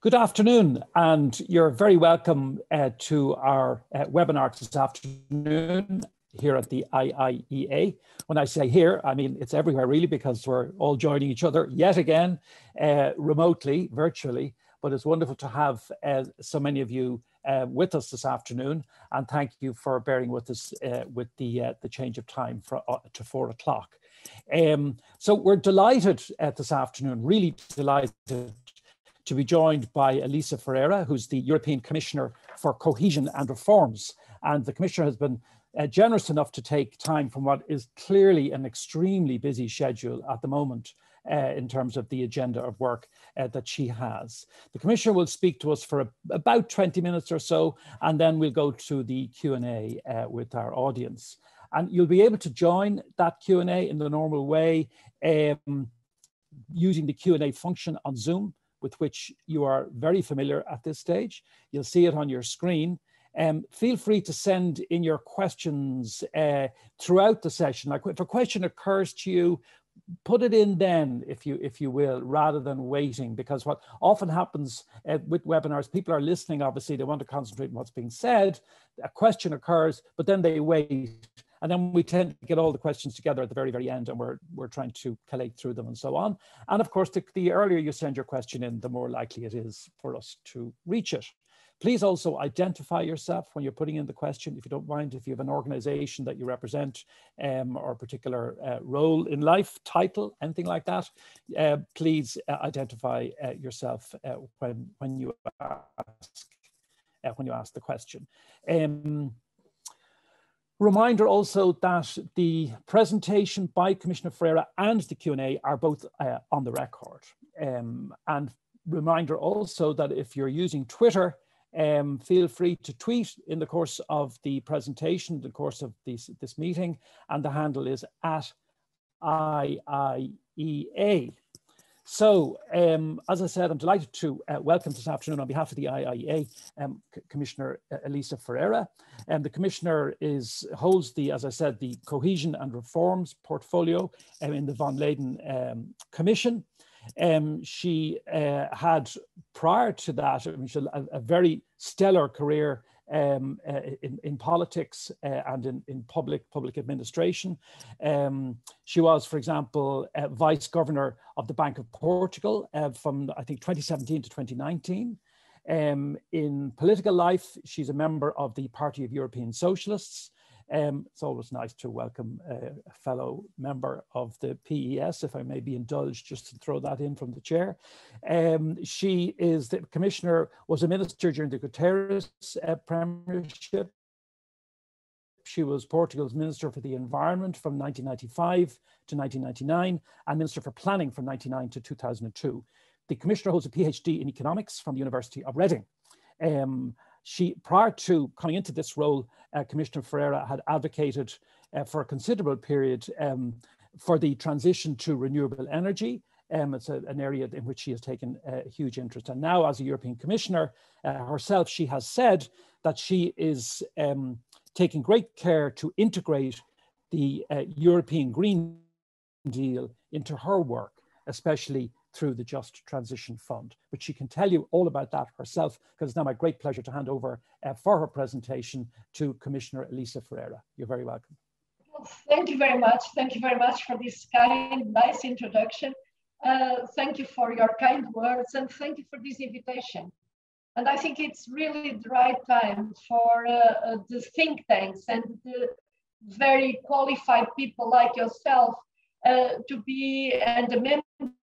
Good afternoon, and you're very welcome uh, to our uh, webinar this afternoon here at the IIEA. When I say here, I mean it's everywhere really because we're all joining each other yet again uh, remotely, virtually, but it's wonderful to have uh, so many of you uh, with us this afternoon, and thank you for bearing with us uh, with the, the change of time for, to four o'clock. Um, so we're delighted this afternoon, really delighted to be joined by Elisa Ferreira, who's the European Commissioner for Cohesion and Reforms. And the Commissioner has been uh, generous enough to take time from what is clearly an extremely busy schedule at the moment uh, in terms of the agenda of work uh, that she has. The Commissioner will speak to us for a, about 20 minutes or so, and then we'll go to the Q&A uh, with our audience. And you'll be able to join that Q&A in the normal way um, using the Q&A function on Zoom with which you are very familiar at this stage. You'll see it on your screen. Um, feel free to send in your questions uh, throughout the session. Like if a question occurs to you, put it in then, if you if you will, rather than waiting. Because what often happens uh, with webinars, people are listening. Obviously, they want to concentrate on what's being said. A question occurs, but then they wait and then we tend to get all the questions together at the very, very end and we're, we're trying to collate through them and so on. And of course, the, the earlier you send your question in, the more likely it is for us to reach it. Please also identify yourself when you're putting in the question, if you don't mind, if you have an organization that you represent um, or a particular uh, role in life, title, anything like that, uh, please uh, identify uh, yourself uh, when, when, you ask, uh, when you ask the question. Um, Reminder also that the presentation by Commissioner Ferreira and the Q&A are both uh, on the record. Um, and reminder also that if you're using Twitter, um, feel free to tweet in the course of the presentation, the course of this, this meeting, and the handle is at IIEA. So, um, as I said, I'm delighted to uh, welcome this afternoon on behalf of the IIEA um, Commissioner uh, Elisa Ferreira. And um, the Commissioner is holds the, as I said, the Cohesion and Reforms portfolio um, in the Von Leyden um, Commission. Um, she uh, had, prior to that, I mean, a, a very stellar career um, uh, in, in politics uh, and in, in public public administration. Um, she was, for example, uh, vice governor of the Bank of Portugal uh, from I think 2017 to 2019. Um, in political life, she's a member of the Party of European Socialists. Um, it's always nice to welcome a, fellow member of the PES, if I may be indulged, just to throw that in from the chair. Um, she is the commissioner, was a minister during the Guterres uh, premiership. She was Portugal's Minister for the Environment from 1995 to 1999 and Minister for Planning from 1999 to 2002. The Commissioner holds a PhD in economics from the University of Reading. Um, she, prior to coming into this role, uh, Commissioner Ferreira had advocated uh, for a considerable period um, for the transition to renewable energy. Um, it's a, an area in which she has taken a huge interest. And now, as a European Commissioner uh, herself, she has said that she is um, taking great care to integrate the uh, European Green Deal into her work, especially through the Just Transition Fund. But she can tell you all about that herself because it's now my great pleasure to hand over uh, for her presentation to Commissioner Elisa Ferreira. You're very welcome. Thank you very much. Thank you very much for this kind, nice introduction. Uh, thank you for your kind words and thank you for this invitation. And I think it's really the right time for uh, uh the think tanks and the very qualified people like yourself uh, to be and the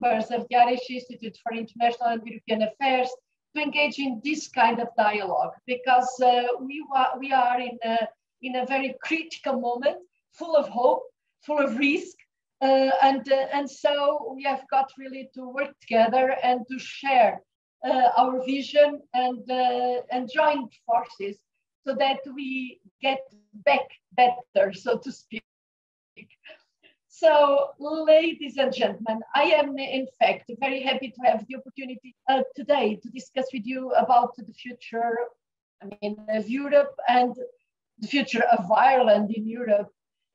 members of the Irish Institute for International and European Affairs to engage in this kind of dialogue because uh, we, we are in a, in a very critical moment, full of hope, full of risk. Uh, and, uh, and so we have got really to work together and to share uh, our vision and, uh, and join forces so that we get back better, so to speak. So, ladies and gentlemen, I am in fact very happy to have the opportunity uh, today to discuss with you about the future I mean, of Europe and the future of Ireland in Europe.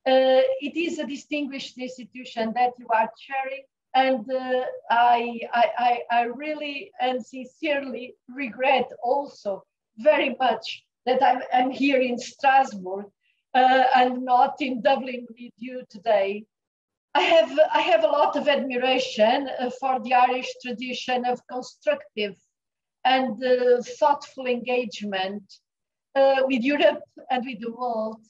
Uh, it is a distinguished institution that you are chairing, And uh, I, I, I really and sincerely regret also very much that I'm, I'm here in Strasbourg uh, and not in Dublin with you today. I have, I have a lot of admiration uh, for the Irish tradition of constructive and uh, thoughtful engagement uh, with Europe and with the world.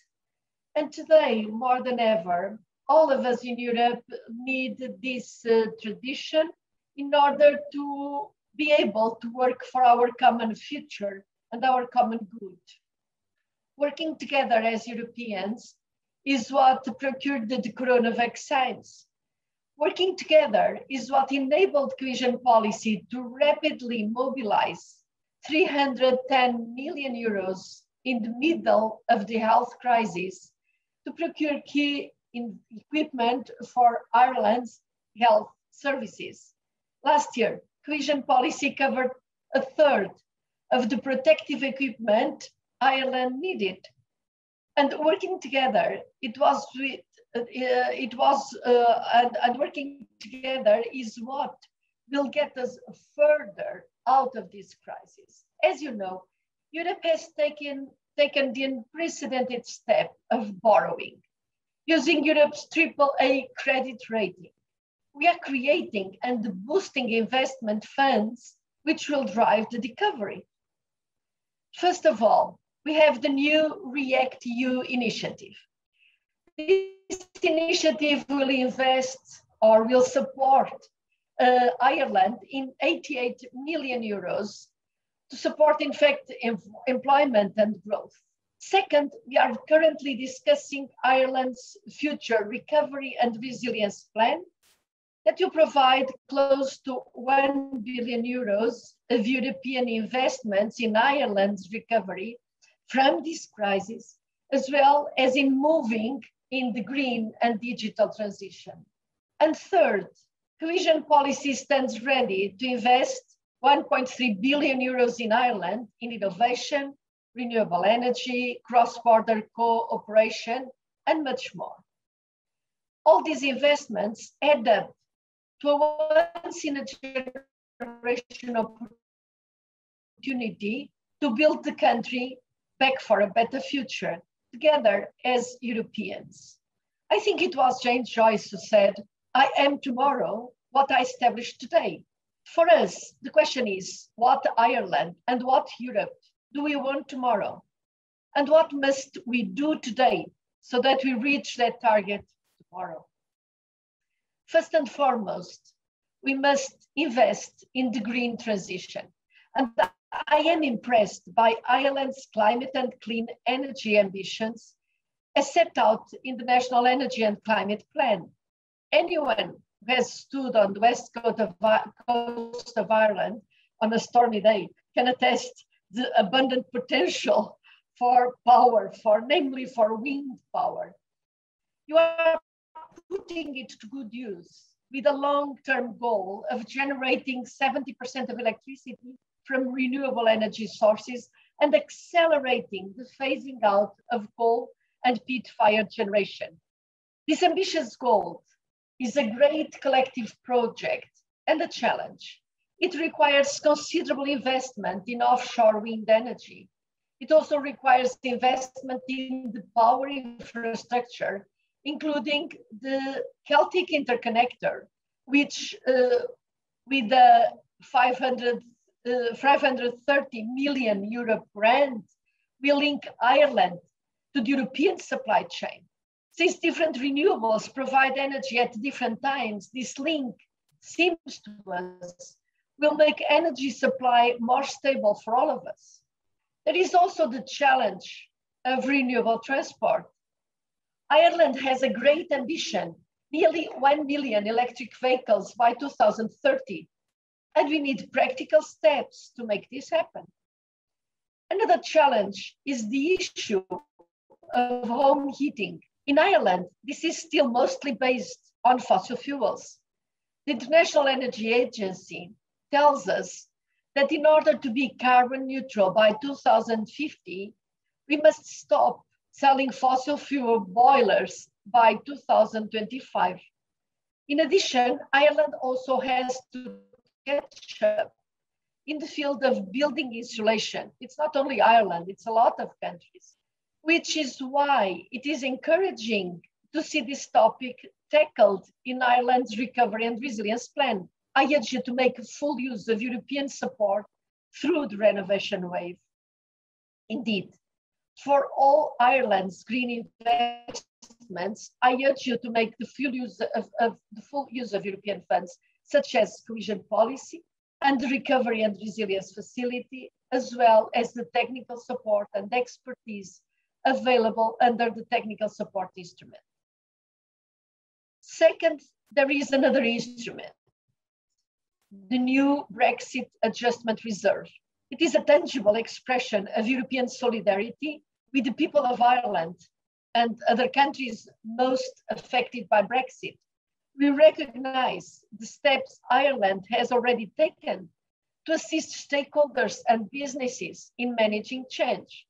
And today, more than ever, all of us in Europe need this uh, tradition in order to be able to work for our common future and our common good. Working together as Europeans is what procured the corona vaccines. Working together is what enabled cohesion policy to rapidly mobilize 310 million euros in the middle of the health crisis to procure key equipment for Ireland's health services. Last year, cohesion policy covered a third of the protective equipment Ireland needed. And working together, it was with, uh, it was, uh, and, and working together is what will get us further out of this crisis. As you know, Europe has taken, taken the unprecedented step of borrowing using Europe's AAA credit rating. We are creating and boosting investment funds which will drive the recovery. First of all, we have the new REACT EU initiative. This initiative will invest or will support uh, Ireland in 88 million euros to support, in fact, em employment and growth. Second, we are currently discussing Ireland's future recovery and resilience plan that will provide close to 1 billion euros of European investments in Ireland's recovery from this crisis, as well as in moving in the green and digital transition. And third, cohesion policy stands ready to invest 1.3 billion euros in Ireland in innovation, renewable energy, cross-border cooperation, and much more. All these investments add up to a once in a generation opportunity to build the country back for a better future together as Europeans. I think it was James Joyce who said, I am tomorrow what I established today. For us, the question is what Ireland and what Europe do we want tomorrow? And what must we do today so that we reach that target tomorrow? First and foremost, we must invest in the green transition. And I am impressed by Ireland's climate and clean energy ambitions as set out in the National Energy and Climate Plan. Anyone who has stood on the west coast of, coast of Ireland on a stormy day can attest the abundant potential for power, for namely for wind power. You are putting it to good use with a long-term goal of generating 70% of electricity from renewable energy sources and accelerating the phasing out of coal and peat-fired generation. This ambitious goal is a great collective project and a challenge. It requires considerable investment in offshore wind energy. It also requires investment in the power infrastructure, including the Celtic Interconnector, which uh, with the 500, uh, 530 million euro grant will link Ireland to the European supply chain. Since different renewables provide energy at different times, this link seems to us will make energy supply more stable for all of us. There is also the challenge of renewable transport. Ireland has a great ambition, nearly 1 million electric vehicles by 2030, and we need practical steps to make this happen. Another challenge is the issue of home heating. In Ireland, this is still mostly based on fossil fuels. The International Energy Agency tells us that in order to be carbon neutral by 2050, we must stop selling fossil fuel boilers by 2025. In addition, Ireland also has to up in the field of building insulation. It's not only Ireland, it's a lot of countries, which is why it is encouraging to see this topic tackled in Ireland's Recovery and Resilience Plan. I urge you to make full use of European support through the renovation wave. Indeed, for all Ireland's green investments, I urge you to make the full use of, of the full use of European funds, such as cohesion policy and the recovery and resilience facility, as well as the technical support and expertise available under the technical support instrument. Second, there is another instrument, the new Brexit Adjustment Reserve. It is a tangible expression of European solidarity with the people of Ireland and other countries most affected by Brexit. We recognize the steps Ireland has already taken to assist stakeholders and businesses in managing change.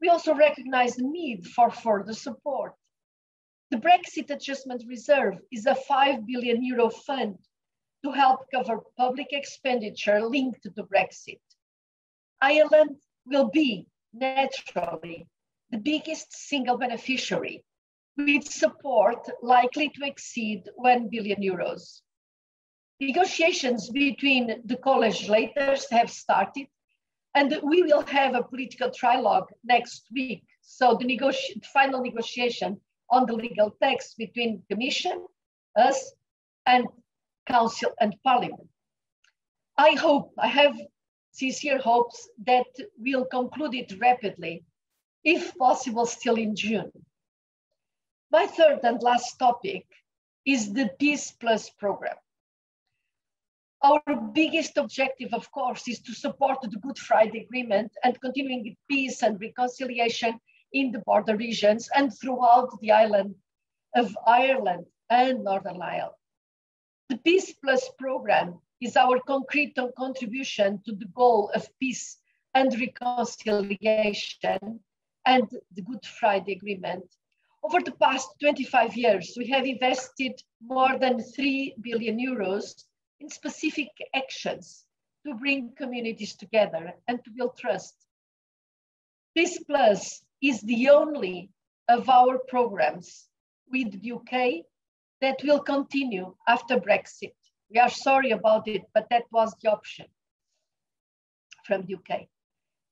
We also recognize the need for further support. The Brexit Adjustment Reserve is a 5 billion euro fund to help cover public expenditure linked to Brexit. Ireland will be naturally the biggest single beneficiary with support likely to exceed 1 billion euros. Negotiations between the co-legislators have started and we will have a political trilogue next week. So the negoti final negotiation on the legal text between Commission, us, and Council and Parliament. I hope, I have sincere hopes that we'll conclude it rapidly, if possible still in June. My third and last topic is the Peace Plus program. Our biggest objective, of course, is to support the Good Friday Agreement and continuing peace and reconciliation in the border regions and throughout the island of Ireland and Northern Ireland. The Peace Plus program is our concrete contribution to the goal of peace and reconciliation and the Good Friday Agreement. Over the past 25 years, we have invested more than 3 billion euros in specific actions to bring communities together and to build trust. Peace Plus is the only of our programs with the UK that will continue after Brexit. We are sorry about it, but that was the option from the UK.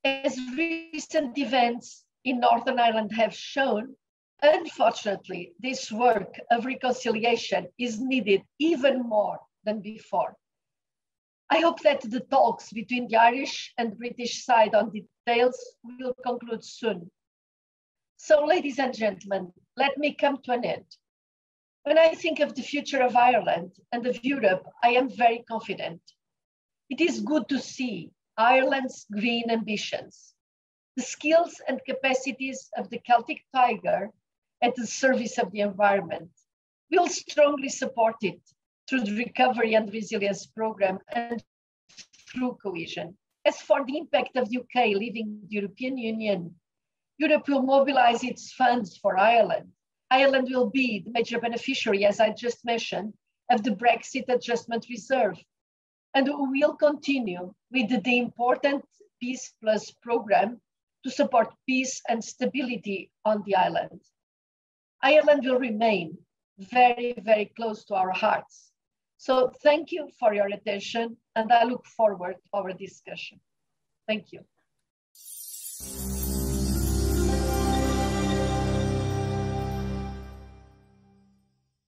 As recent events in Northern Ireland have shown, unfortunately, this work of reconciliation is needed even more than before. I hope that the talks between the Irish and British side on details will conclude soon so, ladies and gentlemen, let me come to an end. When I think of the future of Ireland and of Europe, I am very confident. It is good to see Ireland's green ambitions, the skills and capacities of the Celtic Tiger at the service of the environment. We'll strongly support it through the Recovery and Resilience Programme and through cohesion. As for the impact of the UK leaving the European Union Europe will mobilize its funds for Ireland. Ireland will be the major beneficiary, as I just mentioned, of the Brexit Adjustment Reserve. And we will continue with the important Peace Plus program to support peace and stability on the island. Ireland will remain very, very close to our hearts. So thank you for your attention and I look forward to our discussion. Thank you.